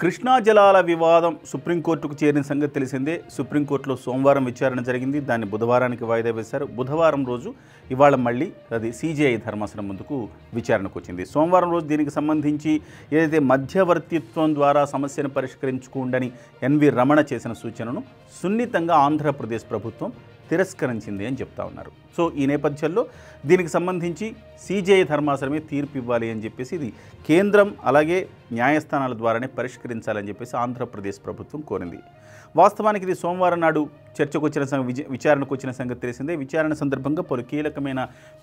కృష్ణా జలాల వివాదం సుప్రీంకోర్టుకు చేరిన సంగతి తెలిసిందే. సుప్రీంకోర్టులో సోమవారం విచారణ జరిగింది. దాన్ని బుధవారానికి వాయిదా వేశారు. బుధవారం రోజు ఇవాళ మళ్ళీ అది సీజీఐ ధర్మాసనం ముందుకు విచారణకు వచ్చింది. సోమవారం రోజు దీనికి సంబంధించి ఏదైతే మధ్యవర్తిత్వం ద్వారా సమస్యను పరిష్కరించుకుండని ఎన్వి రమణ చేసిన సూచనను సున్నితంగా ఆంధ్రప్రదేశ్ ప్రభుత్వం తిరస్కరించింది అని చెప్తా ఉన్నారు. సో ఈ నేపథ్యంలో దీనికి సంబంధించి సిజేఐ ధర్మాసనమే తీర్పు ఇవ్వాలి అని చెప్పేసి ఇది కేంద్రం అలాగే న్యాయస్థానాల ద్వారానే పరిష్కరించాలని చెప్పేసి ఆంధ్రప్రదేశ్ ప్రభుత్వం కోరింది. వాస్తవానికి ఇది సోమవారం నాడు చర్చకు వచ్చిన విచారణకు వచ్చిన సంగతి తెలిసిందే. విచారణ సందర్భంగా పలు కీలకమైన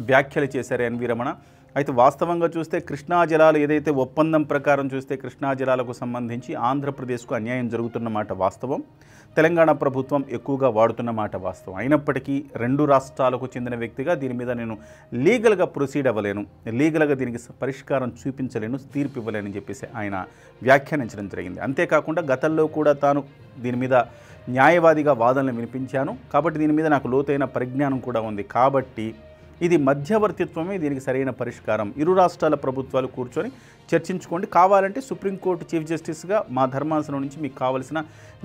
వ్యాఖ్యలు చేశారు ఎన్వి రమణ. అయితే వాస్తవంగా చూస్తే కృష్ణా జలాలు ఏదైతే ఒప్పందం ప్రకారం చూస్తే కృష్ణా జలాలకు సంబంధించి ఆంధ్రప్రదేశ్కు అన్యాయం జరుగుతున్న మాట వాస్తవం. తెలంగాణ ప్రభుత్వం ఎక్కువగా వాడుతున్న మాట వాస్తవం. అయినప్పటికీ రెండు రాష్ట్రాలకు చెందిన వ్యక్తిగా దీని మీద నేను లీగల్గా ప్రొసీడ్ అవ్వలేను. లీగల్గా దీనికి పరిష్కారం చూపించలేను తీర్పు ఇవ్వలేనని చెప్పేసి ఆయన వ్యాఖ్యానించడం జరిగింది. అంతేకాకుండా గతంలో కూడా తాను దీని మీద న్యాయవాదిగా వాదనలు వినిపించాను. కాబట్టి దీని మీద నాకు లోతైన పరిజ్ఞానం కూడా ఉంది. కాబట్టి ఇది మధ్యవర్తిత్వమే దీనికి సరైన పరిష్కారం. ఇరు రాష్ట్రాల ప్రభుత్వాలు కూర్చొని చర్చించుకోండి. కావాలంటే సుప్రీంకోర్టు చీఫ్ జస్టిస్గా మా ధర్మాసనం నుంచి మీకు కావలసిన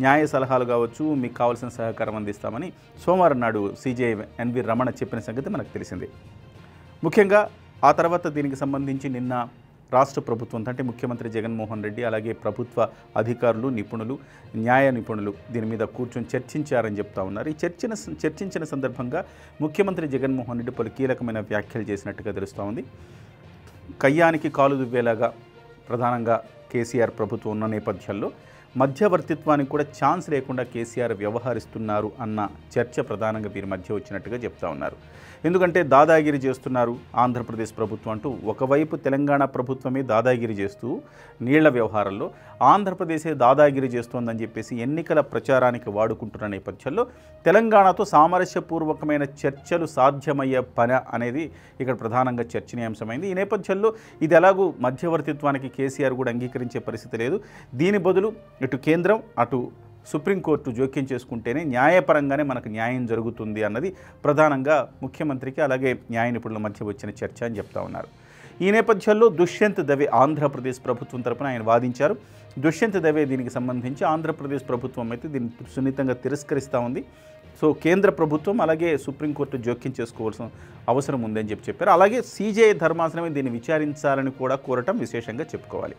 న్యాయ సలహాలు కావచ్చు మీకు కావాల్సిన సహకారం అందిస్తామని సోమవారం నాడు సీజే ఎన్వి రమణ చెప్పిన సంగతి మనకు తెలిసింది. ముఖ్యంగా ఆ తర్వాత దీనికి సంబంధించి నిన్న రాష్ట్ర ప్రభుత్వం అంటే ముఖ్యమంత్రి జగన్మోహన్ రెడ్డి అలాగే ప్రభుత్వ అధికారులు నిపుణులు న్యాయ నిపుణులు దీని మీద కూర్చొని చర్చించారని చెప్తా ఉన్నారు. ఈ చర్చన చర్చించిన సందర్భంగా ముఖ్యమంత్రి జగన్మోహన్ రెడ్డి పలు కీలకమైన వ్యాఖ్యలు చేసినట్టుగా తెలుస్తూ ఉంది. కయ్యానికి కాలు దువ్వేలాగా ప్రధానంగా కేసీఆర్ ప్రభుత్వం ఉన్న నేపథ్యంలో మధ్యవర్తిత్వానికి కూడా ఛాన్స్ లేకుండా కేసీఆర్ వ్యవహరిస్తున్నారు అన్న చర్చ ప్రధానంగా వీరి మధ్య వచ్చినట్టుగా చెప్తా ఉన్నారు. ఎందుకంటే దాదాగిరి చేస్తున్నారు ఆంధ్రప్రదేశ్ ప్రభుత్వం అంటూ ఒకవైపు తెలంగాణ ప్రభుత్వమే దాదాగిరి చేస్తూ నీళ్ళ వ్యవహారంలో ఆంధ్రప్రదేశే దాదాగిరి చేస్తోందని చెప్పేసి ఎన్నికల ప్రచారానికి వాడుకుంటున్న నేపథ్యంలో తెలంగాణతో సామరస్యపూర్వకమైన చర్చలు సాధ్యమయ్యే పని అనేది ఇక్కడ ప్రధానంగా చర్చనీయాంశమైంది. ఈ నేపథ్యంలో ఇది ఎలాగూ మధ్యవర్తిత్వానికి కేసీఆర్ కూడా అంగీకరించే పరిస్థితి లేదు. దీని బదులు ఇటు కేంద్రం అటు సుప్రీంకోర్టు జోక్యం చేసుకుంటేనే న్యాయపరంగానే మనకు న్యాయం జరుగుతుంది అన్నది ప్రధానంగా ముఖ్యమంత్రికి అలాగే న్యాయ నిపుణుల మధ్య వచ్చిన చర్చ అని చెప్తా ఉన్నారు. ఈ నేపథ్యంలో దుష్యంత్ దవే ఆంధ్రప్రదేశ్ ప్రభుత్వం తరపున ఆయన వాదించారు. దుష్యంత్ దవే దీనికి సంబంధించి ఆంధ్రప్రదేశ్ ప్రభుత్వం అయితే దీన్ని సున్నితంగా తిరస్కరిస్తూ ఉంది. సో కేంద్ర ప్రభుత్వం అలాగే సుప్రీంకోర్టు జోక్యం చేసుకోవాల్సిన అవసరం ఉందని చెప్పి చెప్పారు. అలాగే సీజేఐ ధర్మాసనమే దీన్ని విచారించాలని కూడా కోరటం విశేషంగా చెప్పుకోవాలి.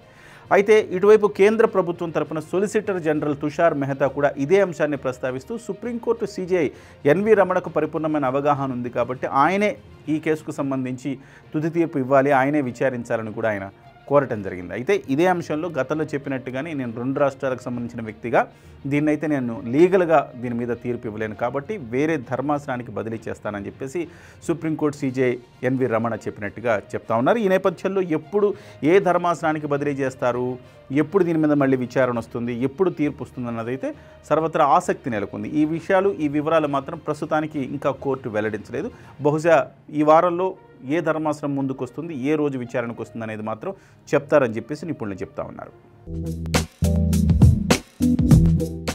అయితే ఇటువైపు కేంద్ర ప్రభుత్వం తరపున సొలిసిటర్ జనరల్ తుషార్ మెహతా కూడా ఇదే అంశాన్ని ప్రస్తావిస్తూ సుప్రీంకోర్టు సీజీఐ ఎన్వి రమణకు పరిపూర్ణమైన అవగాహన ఉంది కాబట్టి ఆయనే ఈ కేసుకు సంబంధించి తుది తీర్పు ఇవ్వాలి ఆయనే విచారించాలని కూడా ఆయన కోరటం జరిగింది. అయితే ఇదే అంశంలో గతంలో చెప్పినట్టుగానే నేను రెండు రాష్ట్రాలకు సంబంధించిన వ్యక్తిగా దీన్నైతే నేను లీగల్గా దీని మీద తీర్పు ఇవ్వలేను కాబట్టి వేరే ధర్మాసనానికి బదిలీ చేస్తానని చెప్పేసి సుప్రీంకోర్టు సీజే ఎన్వి రమణ చెప్పినట్టుగా చెప్తా ఉన్నారు. ఈ నేపథ్యంలో ఎప్పుడు ఏ ధర్మాసనానికి బదిలీ చేస్తారు? ఎప్పుడు దీని మీద మళ్ళీ విచారణ వస్తుంది? ఎప్పుడు తీర్పు వస్తుంది అన్నదైతే సర్వత్రా ఆసక్తి నెలకొంది. ఈ విషయాలు ఈ వివరాలు మాత్రం ప్రస్తుతానికి ఇంకా కోర్టు వెల్లడించలేదు. బహుశా ఈ వారంలో ఏ ధర్మాసనం ముందుకు వస్తుంది ఏ రోజు విచారణకు వస్తుంది అనేది మాత్రం చెప్తారని చెప్పేసి నిపుణులు చెప్తా ఉన్నారు.